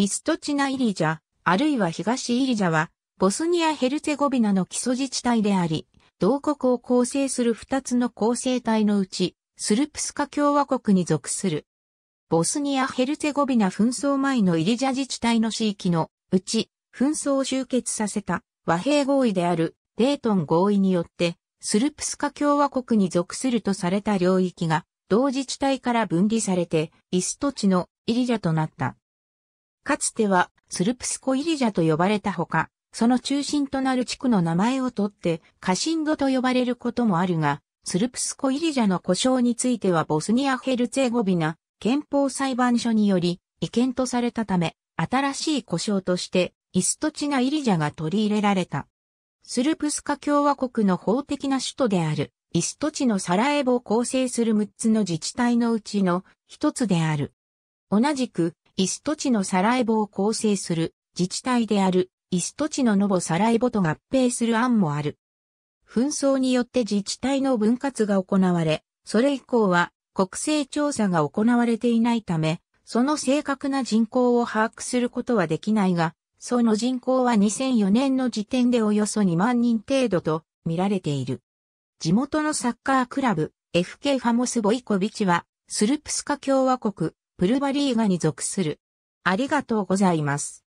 イストチナ・イリジャ、あるいは東イリジャは、ボスニア・ヘルツェゴビナの基礎自治体であり、同国を構成する二つの構成体のうち、スルプスカ共和国に属する。ボスニア・ヘルツェゴビナ紛争前のイリジャ自治体の地域のうち、紛争を終結させた和平合意であるデートン合意によって、スルプスカ共和国に属するとされた領域が、同自治体から分離されて、イスト地のイリジャとなった。かつては、スルプスコイリジャと呼ばれたほか、その中心となる地区の名前をとって、カシンドと呼ばれることもあるが、スルプスコイリジャの故障についてはボスニア・ヘルツェゴビナ憲法裁判所により違憲とされたため、新しい故障としてイストチナ・イリジャが取り入れられた。スルプスカ共和国の法的な首都であるイストチのサラエボを構成する6つの自治体のうちの一つである。同じくイストチのサラエボを構成する自治体であるイストチのノボサラエボと合併する案もある。紛争によって自治体の分割が行われ、それ以降は国勢調査が行われていないため、その正確な人口を把握することはできないが、その人口は2004年の時点でおよそ2万人程度と見られている。地元のサッカークラブ、FK ファモス・ボイコビチは、スルプスカ共和国、プルバリーガに属する。ありがとうございます。